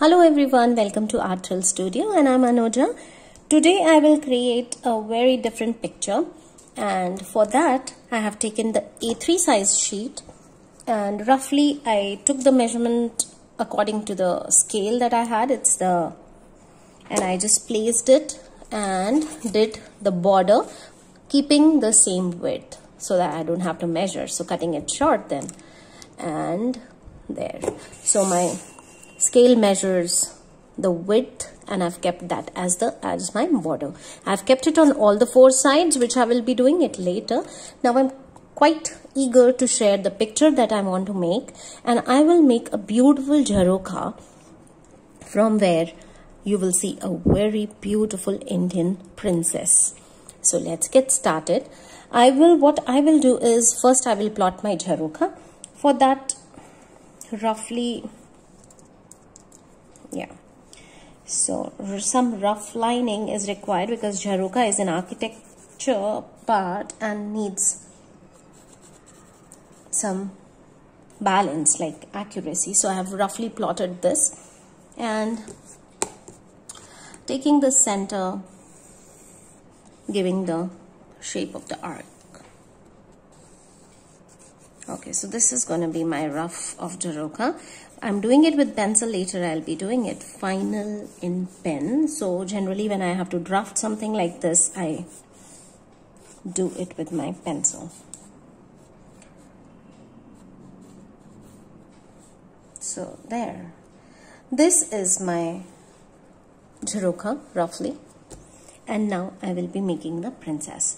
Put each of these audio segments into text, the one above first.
Hello everyone, welcome to Art Thrills Studio and I'm Anuja. Today I will create a very different picture and for that I have taken the A3 size sheet and roughly I took the measurement according to the scale that I had. It's the and I just placed it and did the border keeping the same width so that I don't have to measure. So cutting it short then and there. So my scale measures the width and I've kept that as the as my border. I've kept it on all the four sides which I will be doing it later. Now I'm quite eager to share the picture that I want to make and I will make a beautiful jharokha from where you will see a very beautiful Indian princess. So let's get started. I will what I will do is first I will plot my jharokha. For that roughly yeah. So some rough lining is required because jharokha is an architecture part and needs some balance like accuracy. So I have roughly plotted this. And taking the center giving the shape of the arc. Okay so this is going to be my rough of jharokha I'm doing it with pencil later I'll be doing it. Final in pen. So generally when I have to draft something like this I do it with my pencil. So there. This is my jharokha roughly. And now I will be making the princess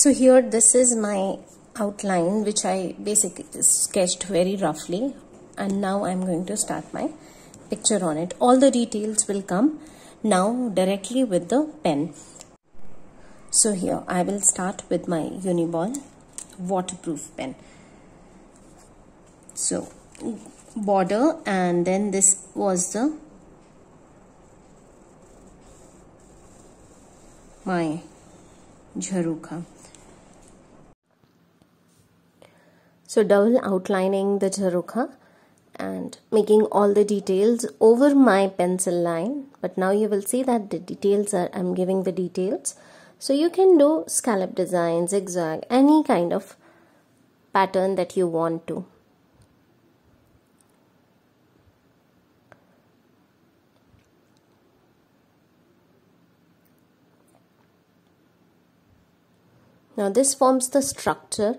So here this is my outline which I basically sketched very roughly and now I'm going to start my picture on it. All the details will come now directly with the pen. So here I will start with my Uniball waterproof pen. So border and then this was the my jharokha So double outlining the jharokha and making all the details over my pencil line. But now you will see that the details are, I'm giving the details. So you can do scallop design, zigzag, any kind of pattern that you want to. Now this forms the structure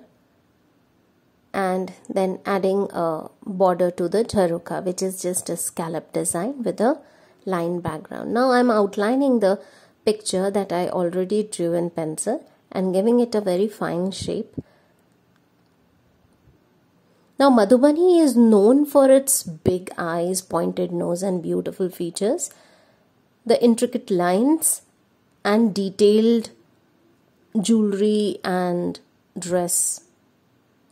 and then adding a border to the jharokha which is just a scallop design with a line background. Now I'm outlining the picture that I already drew in pencil and giving it a very fine shape. Now Madhubani is known for its big eyes, pointed nose and beautiful features. The intricate lines and detailed jewelry and dress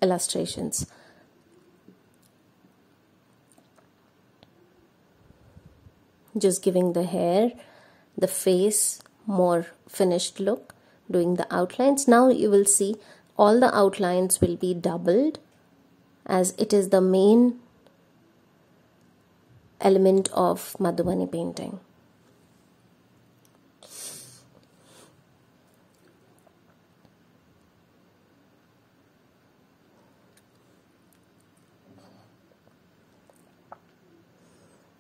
illustrations. Just giving the hair, the face more finished look, doing the outlines. Now you will see all the outlines will be doubled as it is the main element of Madhubani painting.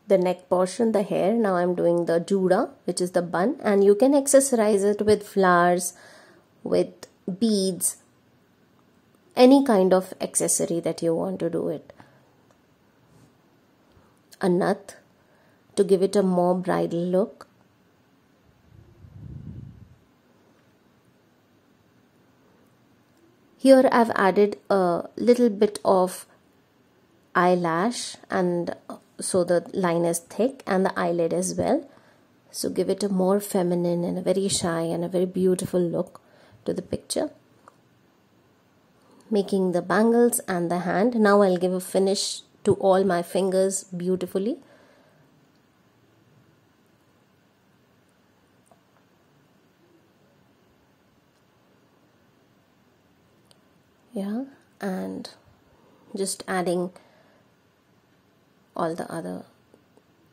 the neck portion, the hair. Now I'm doing the Juda, which is the bun, and you can accessorize it with flowers, with beads, any kind of accessory that you want to do it. A nath to give it a more bridal look. Here I've added a little bit of eyelash and so the line is thick and the eyelid as well. So give it a more feminine and a very shy and a very beautiful look to the picture. Making the bangles and the hand. Now I'll give a finish to all my fingers beautifully. Yeah and just adding all the other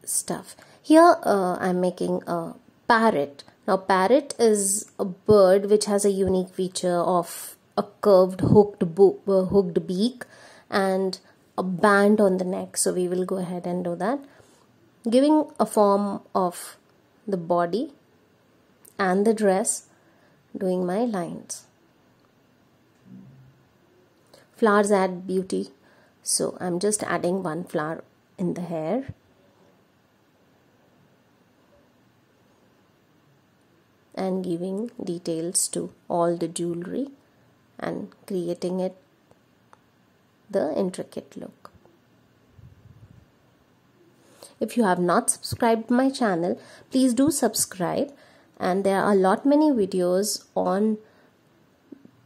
stuff. Here uh, I'm making a parrot. Now parrot is a bird which has a unique feature of a curved hooked, uh, hooked beak and a band on the neck. So we will go ahead and do that. Giving a form of the body and the dress doing my lines. Flowers add beauty. So I'm just adding one flower in the hair and giving details to all the jewelry and creating it the intricate look. If you have not subscribed my channel, please do subscribe and there are a lot many videos on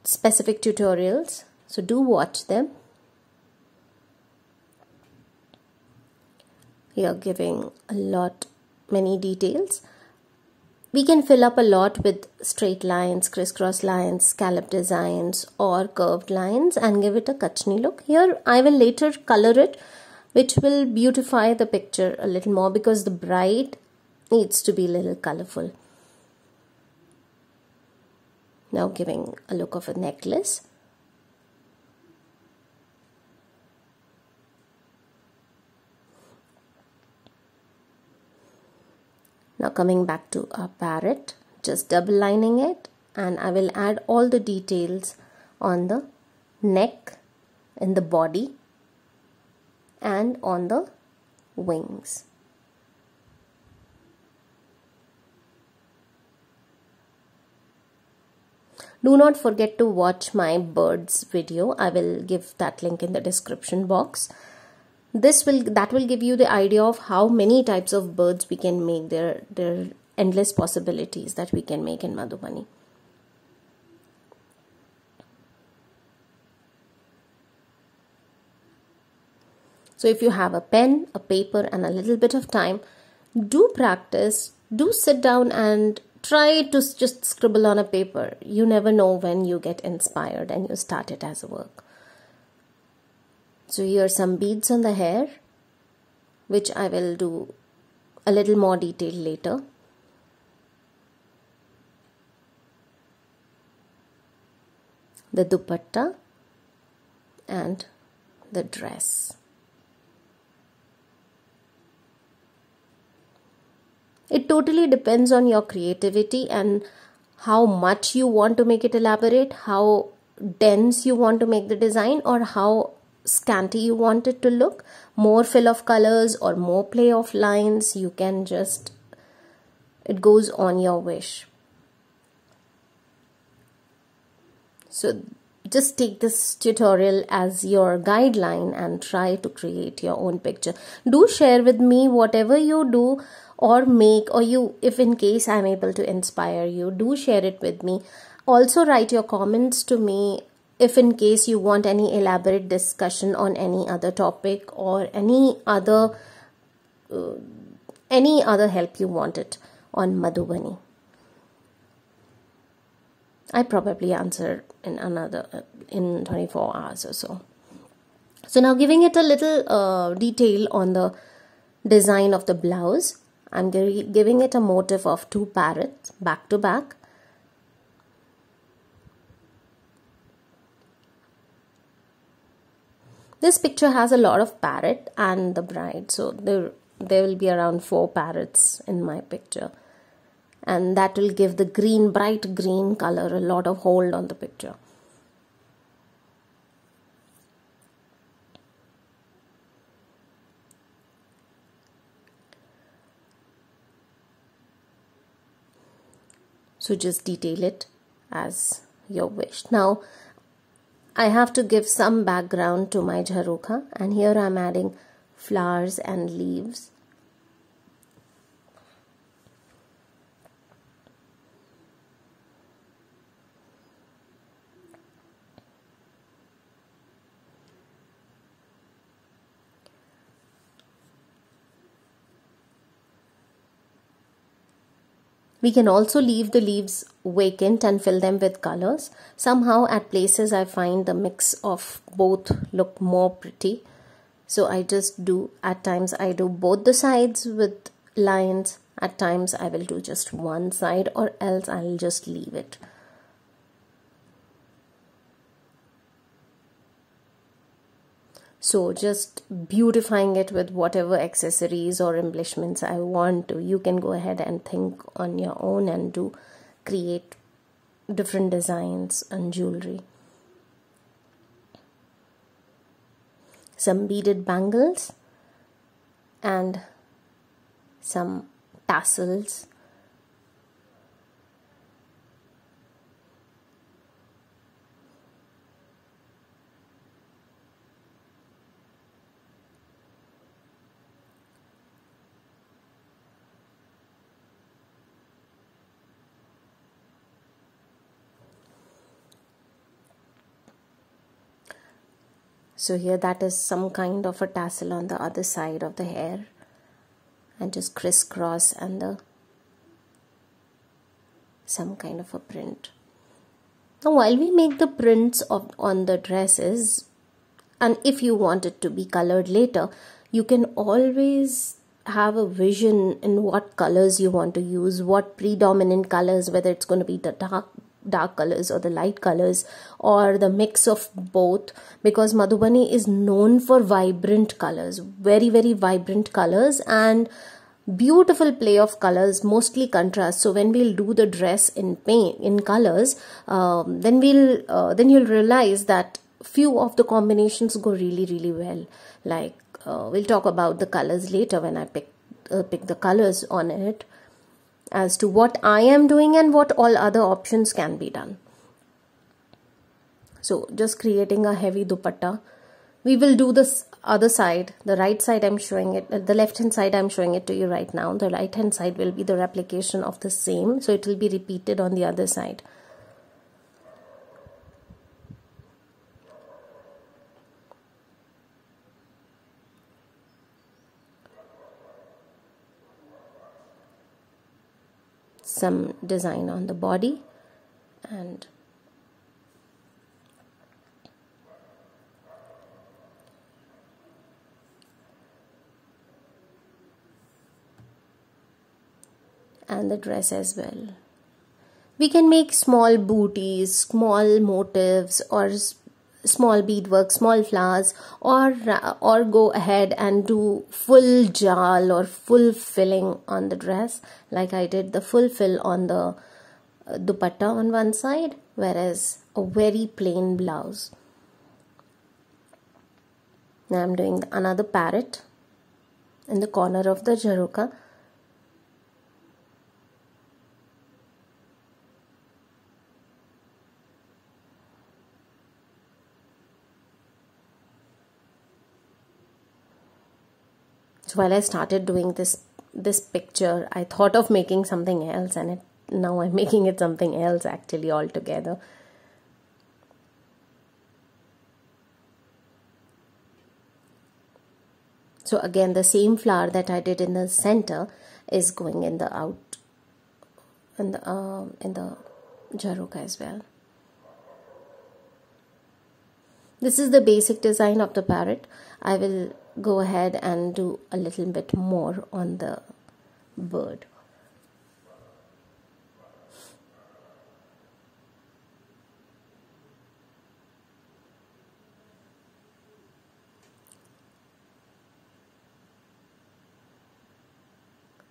specific tutorials so do watch them. Here giving a lot many details we can fill up a lot with straight lines, crisscross lines, scallop designs or curved lines and give it a Kachni look. Here I will later color it which will beautify the picture a little more because the bride needs to be a little colorful. Now giving a look of a necklace. Now coming back to our parrot, just double lining it and I will add all the details on the neck, in the body and on the wings. Do not forget to watch my birds video. I will give that link in the description box this will that will give you the idea of how many types of birds we can make. There there are endless possibilities that we can make in madhubani. So if you have a pen a paper and a little bit of time do practice do sit down and try to just scribble on a paper. You never know when you get inspired and you start it as a work so here are some beads on the hair which I will do a little more detail later. The dupatta and the dress. It totally depends on your creativity and how much you want to make it elaborate, how dense you want to make the design, or how scanty you want it to look more fill of colors or more play of lines you can just it goes on your wish. So just take this tutorial as your guideline and try to create your own picture. Do share with me whatever you do or make or you if in case i'm able to inspire you do share it with me. Also write your comments to me if in case you want any elaborate discussion on any other topic or any other uh, any other help you wanted on Madhubani. I probably answer in another uh, in 24 hours or so. So now giving it a little uh, detail on the design of the blouse, I'm giving it a motif of two parrots back to back this picture has a lot of parrot and the bride so there there will be around four parrots in my picture. And that will give the green bright green color a lot of hold on the picture. So just detail it as your wish. Now I have to give some background to my jharokha and here I'm adding flowers and leaves We can also leave the leaves vacant and fill them with colors. Somehow at places I find the mix of both look more pretty. So I just do, at times I do both the sides with lines. At times I will do just one side or else I'll just leave it. So just beautifying it with whatever accessories or embellishments I want to you can go ahead and think on your own and do create different designs and jewelry. Some beaded bangles and some tassels so here that is some kind of a tassel on the other side of the hair. And just crisscross and the some kind of a print. Now while we make the prints of on the dresses and if you want it to be colored later you can always have a vision in what colors you want to use what predominant colors whether it's going to be the dark dark colors or the light colors or the mix of both because Madhubani is known for vibrant colors, very, very vibrant colors and beautiful play of colors mostly contrast. So when we'll do the dress in paint in colors um, then we'll uh, then you'll realize that few of the combinations go really really well. Like uh, we'll talk about the colors later when i pick uh, pick the colors on it as to what I am doing and what all other options can be done. So just creating a heavy dupatta. We will do this other side, the right side I'm showing it, uh, the left hand side I'm showing it to you right now. The right hand side will be the replication of the same. So it will be repeated on the other side. Some design on the body and and the dress as well. We can make small booties, small motifs or small beadwork, small flowers, or or go ahead and do full jal or full filling on the dress, like I did the full fill on the uh, dupatta on one side, whereas a very plain blouse. Now I'm doing another parrot in the corner of the jharokha while i started doing this this picture i thought of making something else and it, now i'm making it something else actually altogether. So again the same flower that i did in the center is going in the out in the um, in the jharokha as well. This is the basic design of the parrot. I will go ahead and do a little bit more on the bird.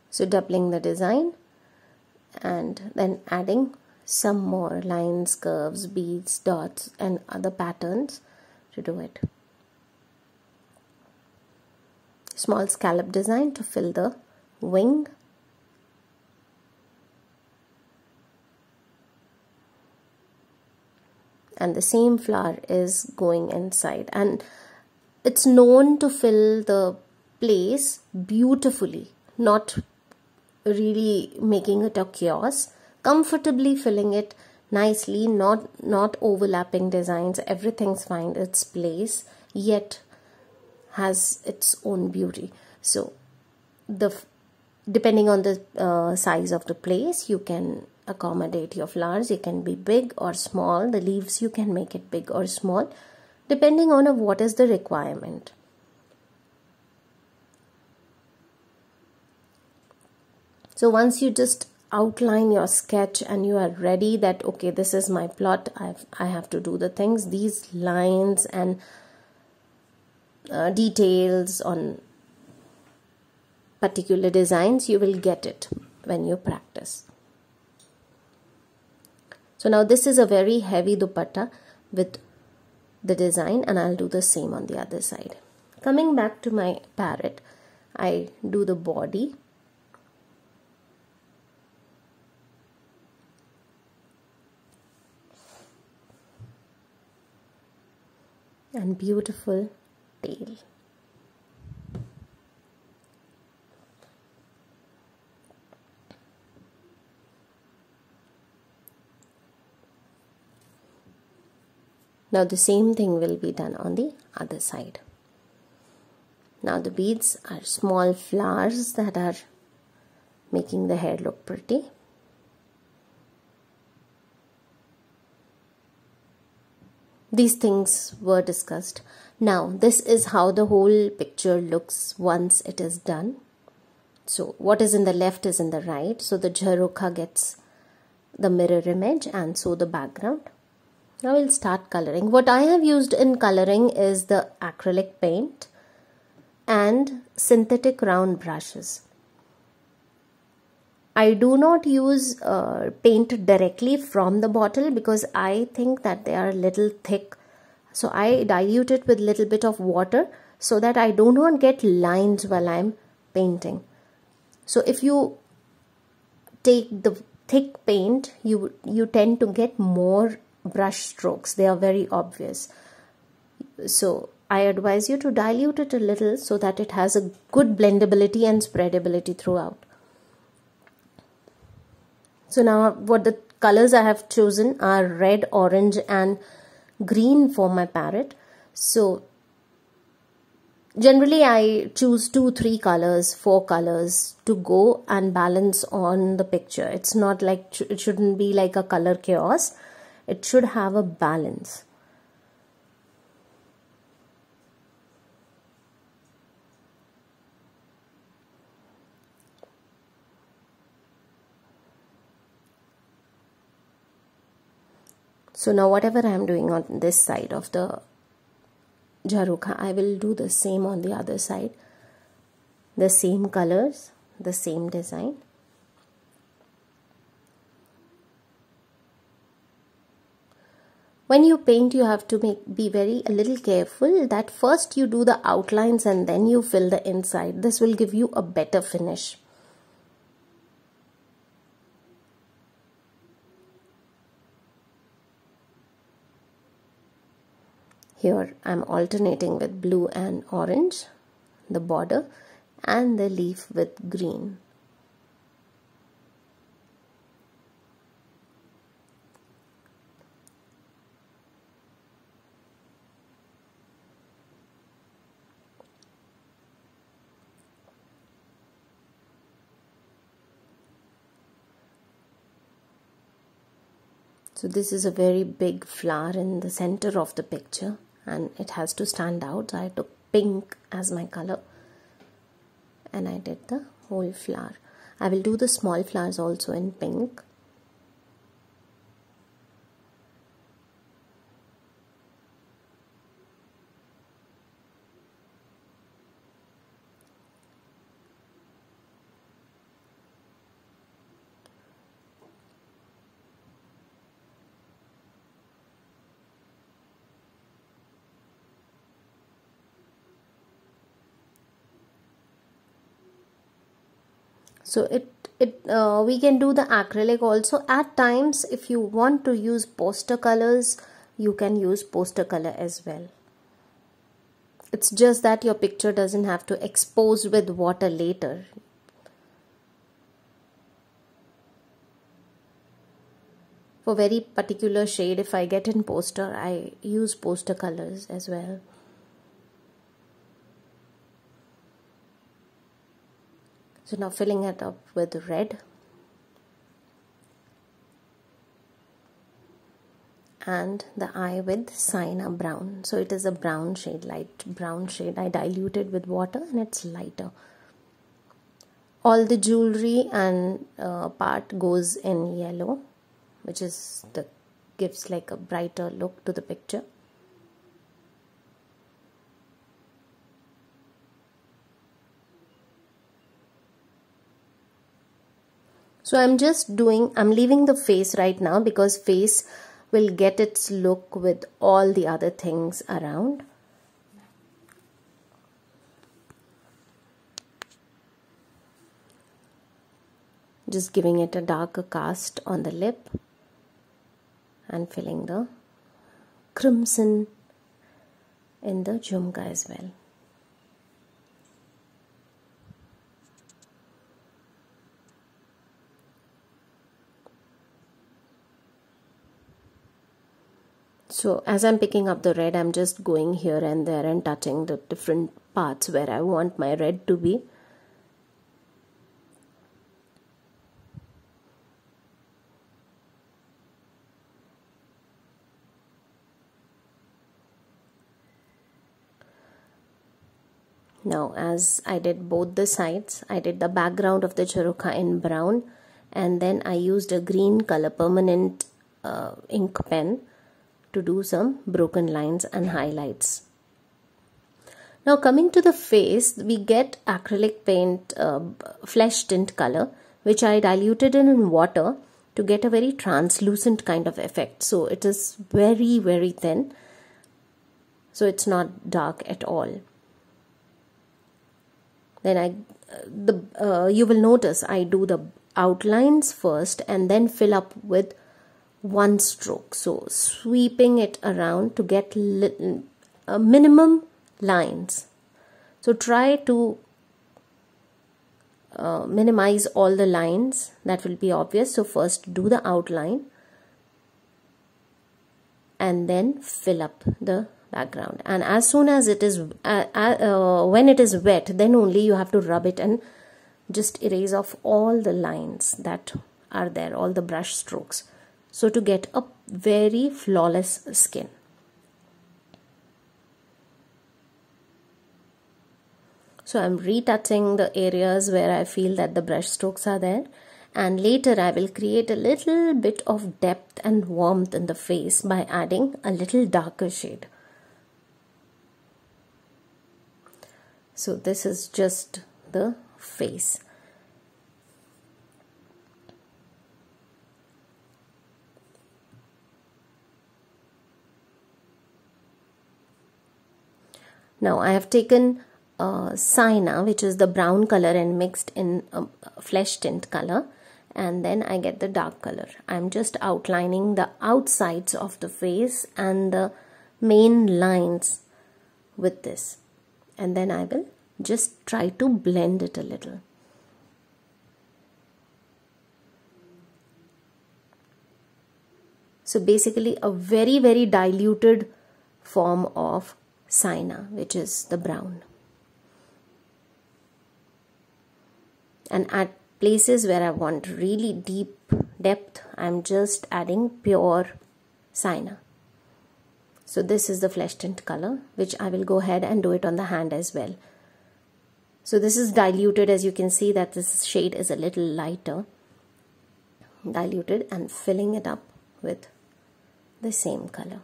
So doubling the design and then adding some more lines, curves, beads, dots and other patterns to do it small scallop design to fill the wing. And the same flower is going inside. And it's known to fill the place beautifully not really making it a chaos. Comfortably filling it nicely not not overlapping designs. Everything's find its place. Yet has its own beauty. So the depending on the uh, size of the place you can accommodate your flowers. It can be big or small. The leaves you can make it big or small depending on what is the requirement. So once you just outline your sketch and you are ready that okay this is my plot. I've, i have to do the things. These lines and uh, details on particular designs you will get it when you practice so now this is a very heavy dupatta with the design and I'll do the same on the other side. Coming back to my parrot, I do the body. And beautiful tail. Now the same thing will be done on the other side. Now the beads are small flowers that are making the hair look pretty. These things were discussed. Now this is how the whole picture looks once it is done. So what is in the left is in the right. So the jharokha gets the mirror image and so the background. Now we'll start coloring. What I have used in coloring is the acrylic paint and synthetic round brushes. I do not use uh, paint directly from the bottle because I think that they are a little thick. So I dilute it with little bit of water so that I do not get lines while I'm painting. So if you take the thick paint, you you tend to get more brush strokes they are very obvious so I advise you to dilute it a little so that it has a good blendability and spreadability throughout so now what the colors I have chosen are red orange and green for my parrot. So generally I choose two three colors four colors to go and balance on the picture. It's not like it shouldn't be like a color chaos. It should have a balance. So now whatever I am doing on this side of the jharokha, I will do the same on the other side. The same colors, the same design. when you paint you have to make be very a little careful that first you do the outlines and then you fill the inside this will give you a better finish here I'm alternating with blue and orange the border and the leaf with green. So this is a very big flower in the center of the picture and it has to stand out. So I took pink as my color. And I did the whole flower. I will do the small flowers also in pink so it it uh, we can do the acrylic also at times if you want to use poster colors you can use poster color as well. It's just that your picture doesn't have to expose with water later. For very particular shade, if I get in poster, I use poster colors as well. So now filling it up with red. and the eye with sienna brown. So it is a brown shade light brown shade. I diluted with water and it's lighter. All the jewelry and uh, part goes in yellow which is the gives like a brighter look to the picture so I'm just doing I'm leaving the face right now because face will get its look with all the other things around. Just giving it a darker cast on the lip and filling the crimson in the jhumka as well. So as I'm picking up the red, I'm just going here and there and touching the different parts where I want my red to be. Now as I did both the sides, I did the background of the Jharokha in brown and then I used a green color permanent uh, ink pen to do some broken lines and highlights. Now coming to the face, we get acrylic paint uh, flesh tint color which I diluted in water to get a very translucent kind of effect. So it is very very thin. So it's not dark at all. Then I, the uh, you will notice I do the outlines first and then fill up with one stroke. So sweeping it around to get a minimum lines. So try to uh, minimize all the lines. That will be obvious. So first do the outline and then fill up the background. And as soon as it is uh, uh when it is wet then only you have to rub it and just erase off all the lines that are there all the brush strokes so to get a very flawless skin. So I'm retouching the areas where I feel that the brush strokes are there. And later I will create a little bit of depth and warmth in the face by adding a little darker shade. So this is just the face Now I have taken uh, sienna which is the brown color and mixed in um, flesh tint color and then I get the dark color. I'm just outlining the outsides of the face and the main lines with this and then I will just try to blend it a little. So basically a very very diluted form of sienna, which is the brown. And at places where I want really deep depth, I'm just adding pure sienna. So this is the flesh tint color, which I will go ahead and do it on the hand as well. So this is diluted as you can see that this shade is a little lighter diluted and filling it up with the same color.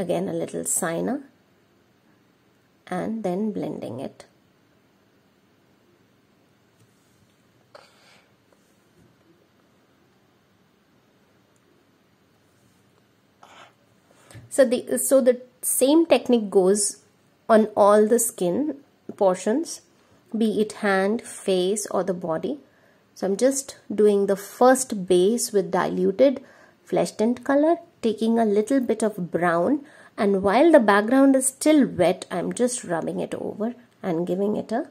Again a little sienna and then blending it. So the so the same technique goes on all the skin portions be it hand face or the body. So I'm just doing the first base with diluted flesh tint color, taking a little bit of brown and while the background is still wet, I'm just rubbing it over and giving it a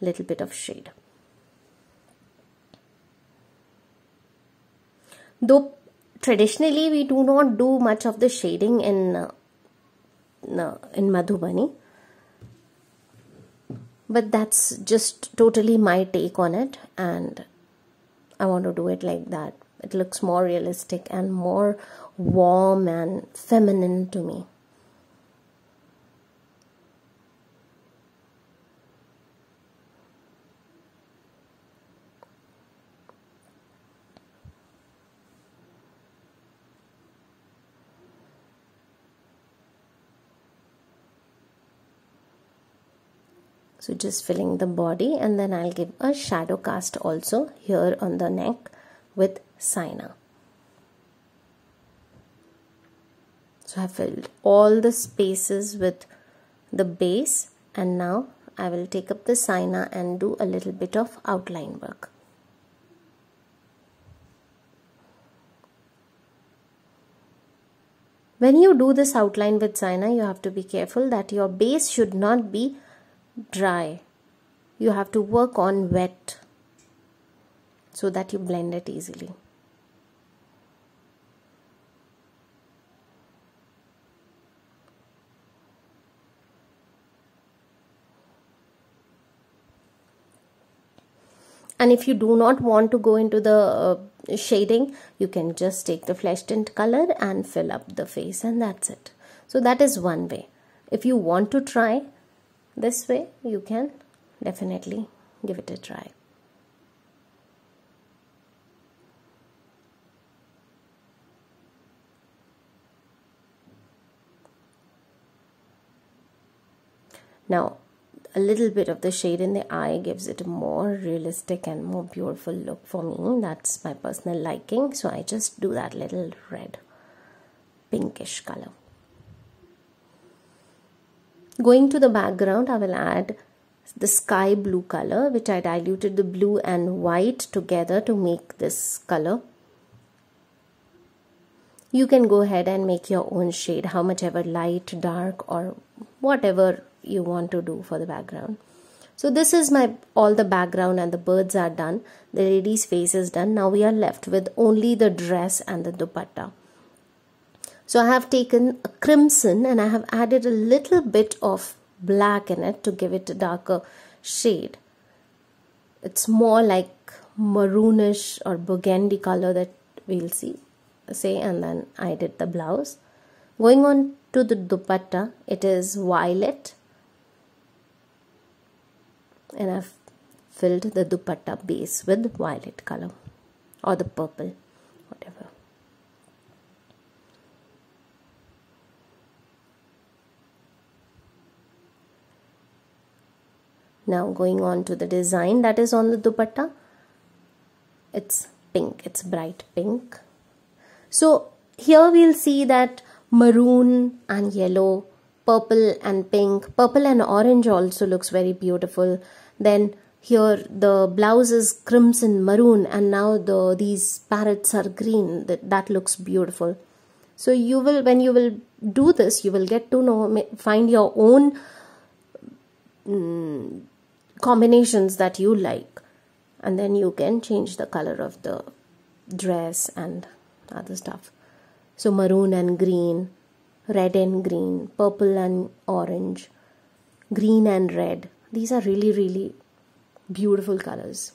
little bit of shade. Though traditionally we do not do much of the shading in uh, in Madhubani, but that's just totally my take on it and I want to do it like that. It looks more realistic and more warm and feminine to me. so just filling the body and then I'll give a shadow cast also here on the neck with Sienna so I have filled all the spaces with the base. And now I will take up the Sienna and do a little bit of outline work. When you do this outline with Sienna, you have to be careful that your base should not be dry. You have to work on wet so that you blend it easily and if you do not want to go into the uh, shading you can just take the flesh tint color and fill up the face and that's it. So that is one way. If you want to try this way you can definitely give it a try. Now a little bit of the shade in the eye gives it a more realistic and more beautiful look for me. That's my personal liking. So I just do that little red pinkish color. Going to the background, I will add the sky blue color which I diluted the blue and white together to make this color. You can go ahead and make your own shade, how much ever light, dark or whatever you want to do for the background. So this is my all the background and the birds are done. The lady's face is done. Now we are left with only the dress and the dupatta. So I have taken a crimson and I have added a little bit of black in it to give it a darker shade. It's more like maroonish or burgundy color that we'll see say and then I did the blouse. Going on to the dupatta, it is violet and I've filled the dupatta base with violet color or the purple whatever. Now going on to the design that is on the dupatta. It's pink it's bright pink. So here we'll see that maroon and yellow purple and pink. Purple and orange also looks very beautiful. Then here the blouse is crimson maroon and now the these parrots are green. That, that looks beautiful. So you will when you will do this you will get to know find your own mm, combinations that you like. And then you can change the color of the dress and other stuff. So maroon and green red and green purple and orange green and red. These are really really beautiful colors.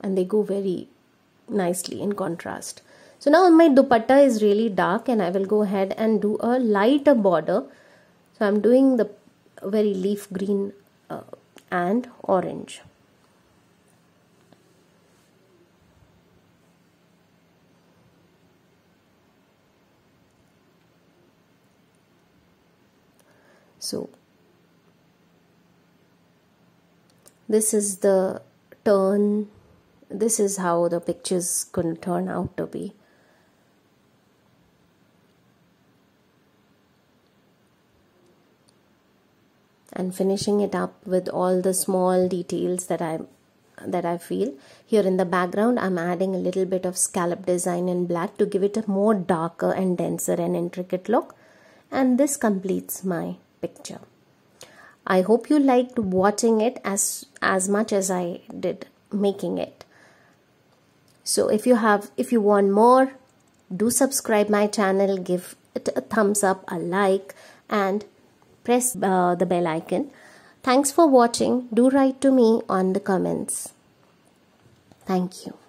And they go very nicely in contrast. So now my dupatta is really dark and I will go ahead and do a lighter border. So I'm doing the very leaf green uh, and orange. So this is the turn this is how the pictures could turn out to be and finishing it up with all the small details that I that I feel. Here in the background, I'm adding a little bit of scallop design in black to give it a more darker and denser and intricate look. And this completes my picture. I hope you liked watching it as, as much as I did making it. So if you have, if you want more, do subscribe my channel, give it a thumbs up, a like and press uh, the bell icon. Thanks for watching. Do write to me on the comments. Thank you.